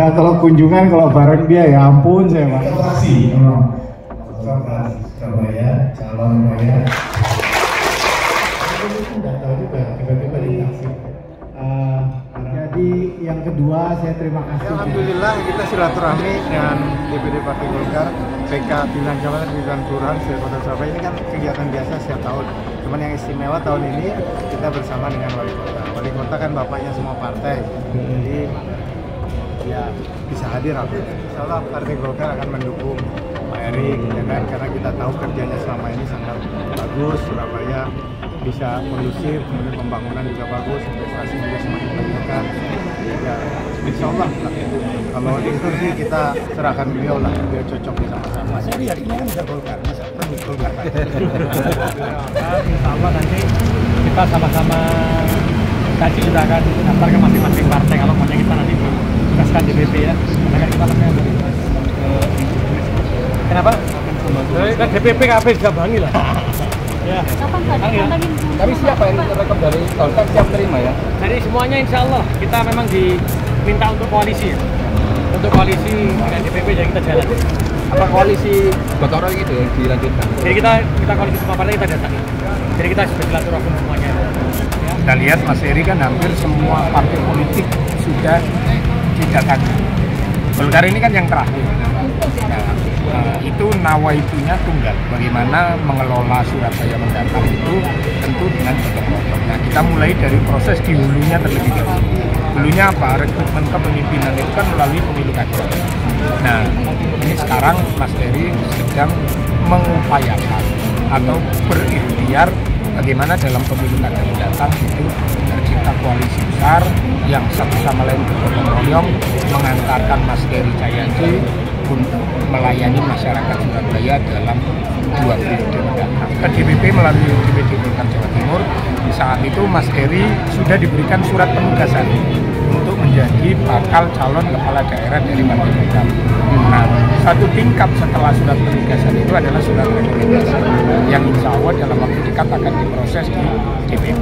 Ya kalau kunjungan kalau bareng dia ya ampun saya mas. Fraksi Surabaya calon saya tidak tahu juga tiba-tiba dikasih Eh, jadi yang kedua saya terima kasih. Alhamdulillah kita silaturahmi dengan DPD Partai Golkar, PK Pilihan Camat Pilihan Kelurahan Kota Surabaya ini kan kegiatan biasa setiap tahun. Cuman yang istimewa tahun ini kita bersama dengan wali kota. Wali kota kan bapaknya semua partai, jadi ya bisa hadir apa. Insya Allah Partai Golkar akan mendukung Pak Erik, ya kan? karena kita tahu kerjanya selama ini sangat bagus. Surabaya bisa kondusif, kemudian pembangunan juga bagus, investasi juga semakin meningkat. Ya, insya Allah lah. Kalau itu sih kita serahkan beliau lah, beliau cocok sama-sama. Mas Eri akhirnya kan bisa Golkar masa perlu Golkar Insya Allah nanti kita sama-sama kaji juga akan daftar ke masing-masing partai kalau maunya kita nanti tugaskan DPP ya karena kan kita kenapa? kan DPP KB juga bangi lah ya Kapan Pak? Ya? Pantangin dulu. Tapi siapa yang direkom dari Golkar siap terima ya? jadi semuanya insya Allah kita memang diminta untuk koalisi ya untuk koalisi dengan DPP jadi kita jalan Apa koalisi Gotoro gitu yang dilanjutkan? jadi kita kita koalisi semua partai kita datangi jadi kita sudah silaturahmi semuanya ya. kita lihat Mas Eri kan hampir semua partai politik sudah didatangi. Golkar ini kan yang terakhir. Nah, itu nawaitunya tunggal. Bagaimana mengelola Surabaya mendatang itu tentu dengan gotong royong. Nah, kita mulai dari proses di hulunya terlebih dahulu. Hulunya apa? Rekrutmen kepemimpinan itu kan melalui pemilu kada. Nah, ini sekarang Mas Eri sedang mengupayakan atau berikhtiar bagaimana dalam pemilu kada mendatang itu tercipta koalisi besar yang satu sama lain bergotong royong mengantarkan Mas Eri Cahyadi untuk melayani masyarakat Surabaya dalam dua periode mendatang. Ke DPP melalui DPD Golkar Jawa Timur, saat itu Mas Eri sudah diberikan surat penugasan untuk menjadi bakal calon kepala daerah dari Partai Golkar. Nah, satu tingkat setelah surat penugasan itu adalah surat rekomendasi yang insya Allah dalam waktu dekat akan diproses di DPP.